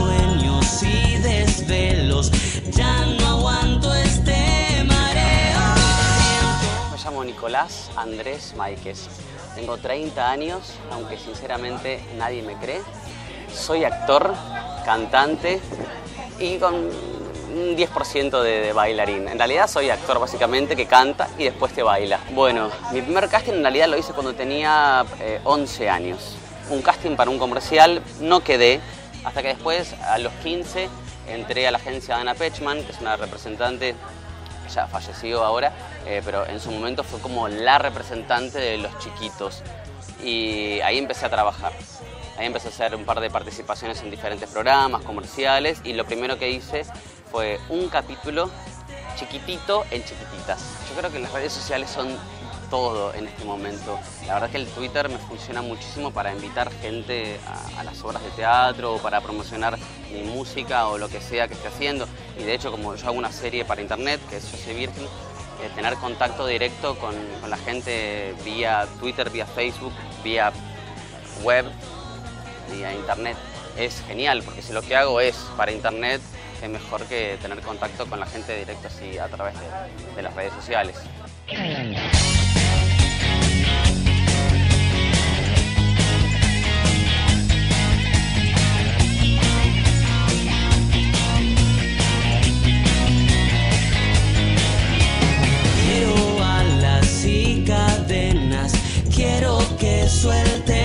sueños y desvelos. Ya no aguanto este mareo. Me llamo Nicolás Andrés Máiquez. Tengo 30 años, aunque sinceramente nadie me cree. Soy actor, cantante y con un 10% de, de bailarín. En realidad soy actor básicamente que canta y después te baila. Bueno, mi primer casting en realidad lo hice cuando tenía eh, 11 años. Un casting para un comercial, no quedé, hasta que después a los 15 entré a la agencia de Ana Pechman, que es una representante ya falleció ahora, eh, pero en su momento fue como la representante de los chiquitos. Y ahí empecé a trabajar. Ahí empecé a hacer un par de participaciones en diferentes programas, comerciales, y lo primero que hice fue un capítulo chiquitito en chiquititas. Yo creo que las redes sociales son todo en este momento. La verdad que el Twitter me funciona muchísimo para invitar gente a, las obras de teatro para promocionar mi música o lo que sea que esté haciendo. Y de hecho, como yo hago una serie para internet, que es Yo soy Virgen, eh, tener contacto directo con, la gente vía Twitter, vía Facebook, vía web, vía internet, es genial, porque si lo que hago es para internet, es mejor que tener contacto con la gente directo así a través de las redes sociales. Quiero alas